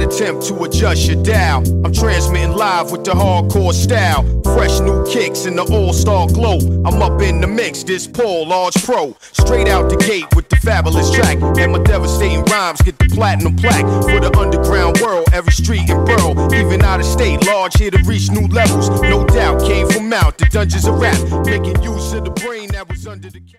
attempt to adjust your dial. I'm transmitting live with the hardcore style. Fresh new kicks in the all star glow. I'm up in the mix, this Paul, large pro. Straight out the gate with the fabulous track. And my devastating rhymes get the platinum plaque. For the underground world, every street and borough. Even out of state, large here to reach new levels. No doubt, came from out the dungeons of rap. Making use of the brain that was under the.